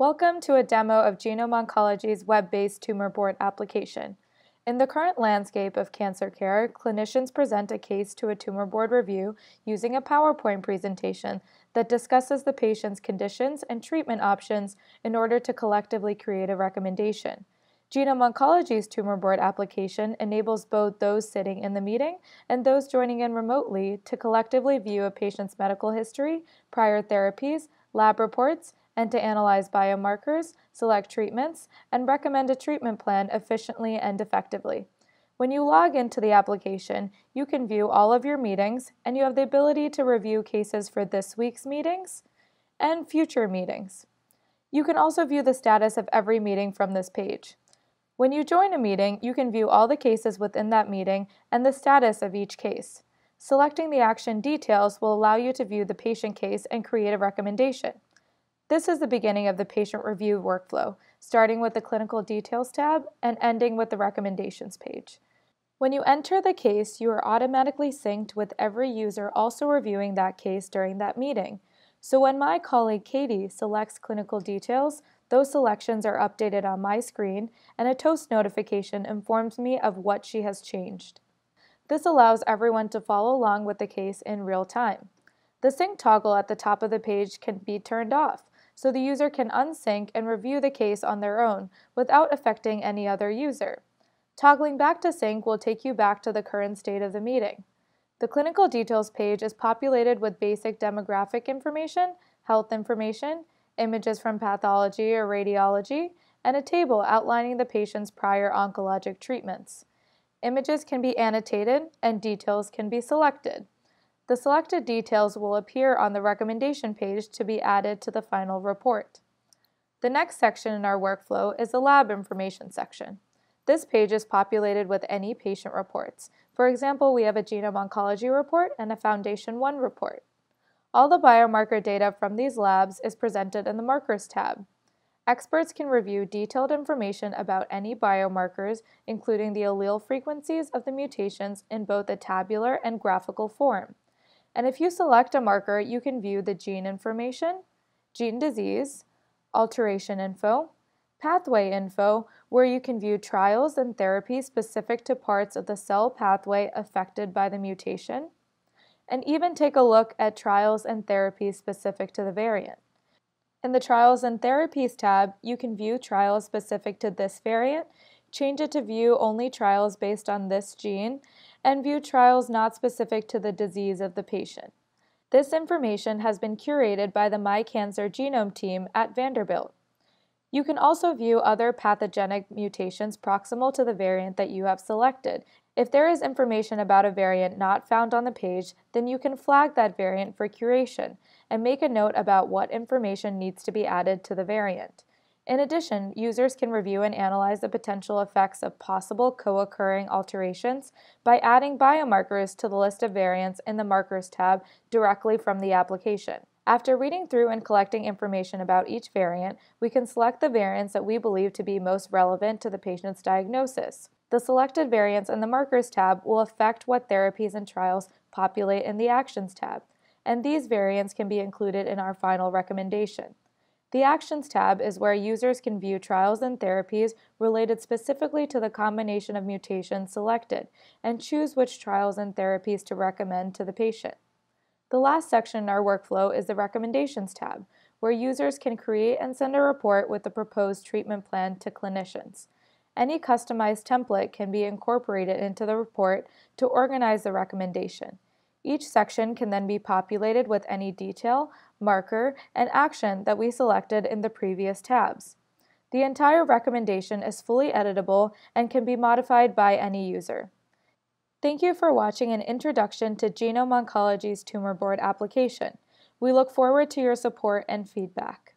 Welcome to a demo of GenomOncology's web-based tumor board application. In the current landscape of cancer care, clinicians present a case to a tumor board review using a PowerPoint presentation that discusses the patient's conditions and treatment options in order to collectively create a recommendation. GenomOncology's tumor board application enables both those sitting in the meeting and those joining in remotely to collectively view a patient's medical history, prior therapies, lab reports, and to analyze biomarkers, select treatments, and recommend a treatment plan efficiently and effectively. When you log into the application, you can view all of your meetings and you have the ability to review cases for this week's meetings and future meetings. You can also view the status of every meeting from this page. When you join a meeting, you can view all the cases within that meeting and the status of each case. Selecting the action details will allow you to view the patient case and create a recommendation. This is the beginning of the patient review workflow, starting with the Clinical Details tab and ending with the Recommendations page. When you enter the case, you are automatically synced with every user also reviewing that case during that meeting. So when my colleague Katie selects clinical details, those selections are updated on my screen, and a toast notification informs me of what she has changed. This allows everyone to follow along with the case in real time. The sync toggle at the top of the page can be turned off, so the user can unsync and review the case on their own without affecting any other user. Toggling back to sync will take you back to the current state of the meeting. The clinical details page is populated with basic demographic information, health information, images from pathology or radiology, and a table outlining the patient's prior oncologic treatments. Images can be annotated and details can be selected. The selected details will appear on the recommendation page to be added to the final report. The next section in our workflow is the lab information section. This page is populated with any patient reports. For example, we have a GenomOncology report and a FoundationOne report. All the biomarker data from these labs is presented in the Markers tab. Experts can review detailed information about any biomarkers, including the allele frequencies of the mutations in both a tabular and graphical form. And if you select a marker, you can view the gene information, gene disease, alteration info, pathway info, where you can view trials and therapies specific to parts of the cell pathway affected by the mutation, and even take a look at trials and therapies specific to the variant. In the Trials and Therapies tab, you can view trials specific to this variant, change it to view only trials based on this gene, and view trials not specific to the disease of the patient. This information has been curated by the MyCancer Genome team at Vanderbilt. You can also view other pathogenic mutations proximal to the variant that you have selected. If there is information about a variant not found on the page, then you can flag that variant for curation and make a note about what information needs to be added to the variant. In addition, users can review and analyze the potential effects of possible co-occurring alterations by adding biomarkers to the list of variants in the Markers tab directly from the application. After reading through and collecting information about each variant, we can select the variants that we believe to be most relevant to the patient's diagnosis. The selected variants in the Markers tab will affect what therapies and trials populate in the Actions tab, and these variants can be included in our final recommendation. The Actions tab is where users can view trials and therapies related specifically to the combination of mutations selected and choose which trials and therapies to recommend to the patient. The last section in our workflow is the Recommendations tab, where users can create and send a report with the proposed treatment plan to clinicians. Any customized template can be incorporated into the report to organize the recommendation. Each section can then be populated with any detail, marker, and action that we selected in the previous tabs. The entire recommendation is fully editable and can be modified by any user. Thank you for watching an introduction to GenomOncology's tumor board application. We look forward to your support and feedback.